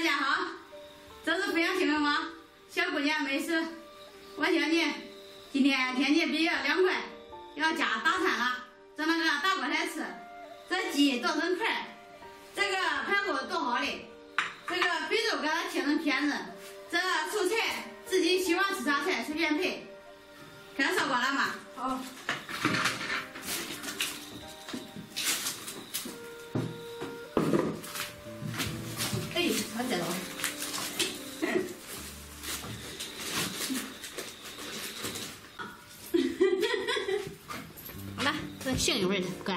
大家好，这是分享新闻网小姑娘美食。我教你，今天天气比较凉快，要加大餐了，做那个大锅菜吃。这鸡剁成块，这个排骨剁好的，这个肥肉给它切成片子。这素菜自己喜欢吃啥菜随便配。开始烧锅了吗？好。腥一会儿，哥。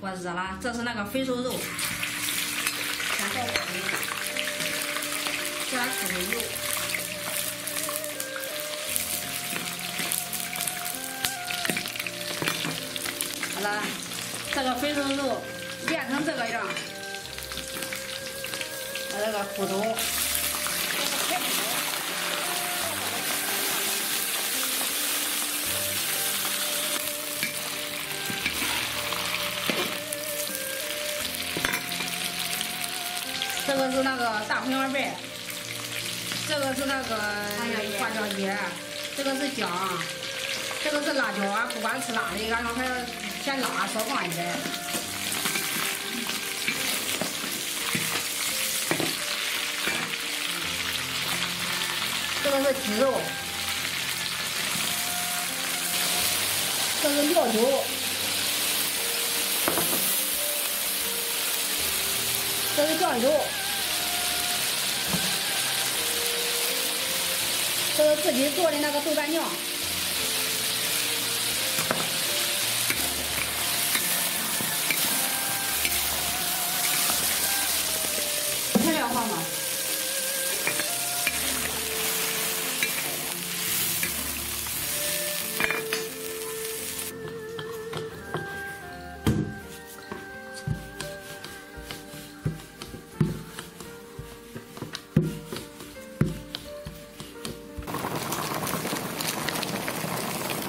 我热了，这是那个肥瘦肉，先倒锅里，加出的油。好了，这个肥瘦肉变成这个样，把这个骨头。这个这个是那个大红芽白，这个是那个花椒叶，这个是姜，这个是辣椒啊，不管吃辣的，俺说还嫌辣少放一点。这个是鸡肉，这是料酒。这是酱油，这是自己做的那个豆瓣酱。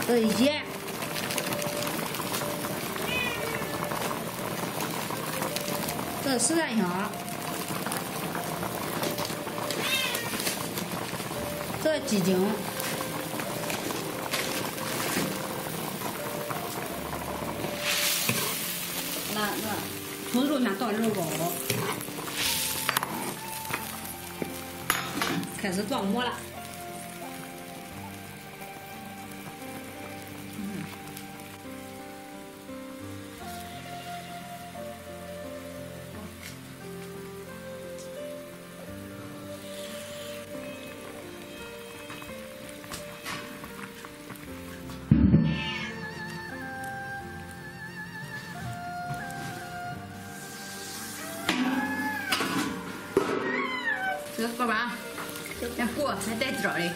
这一剪，这是十三香，这鸡精，那那从肉先倒点肉包，开始装馍了。这个锅巴，这锅还带汁的，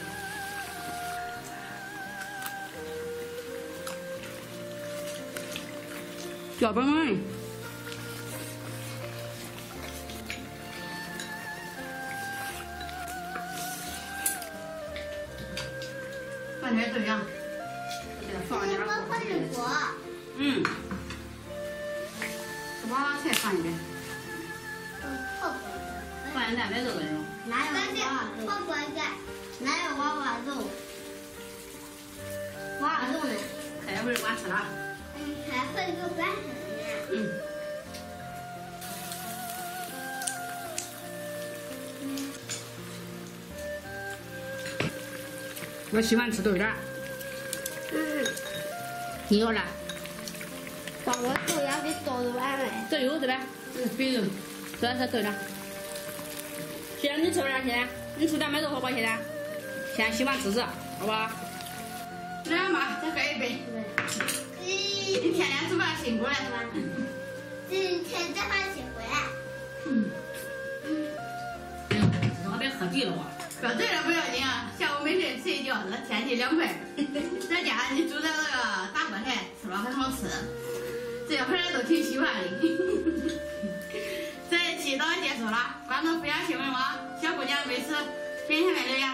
小朋友们，放点豆芽，给它放点火。嗯，把菜放一点。放点蛋白质在中。哪有娃娃肉？哪有娃娃肉？娃娃肉呢？待会儿管吃了。嗯，待会儿就管。嗯。我喜欢吃豆芽。嗯。你要啥？把我豆芽给倒入碗里。这有这边，这是肥肉，这是豆芽。现在你吃点现在你吃蛋白肉好不好？现在，现在喜欢吃这，好不好？这样吧，再喝一杯。你天天吃饭辛苦了是吧？今天早上辛苦了。嗯。嗯。我别喝醉了我？喝醉了不要紧啊，下午没事睡一觉，这天气凉快，在家你煮点那个大锅菜，吃了很好吃，这些孩子都挺喜欢的。这一期到结束了，关注阜阳新今天买这样，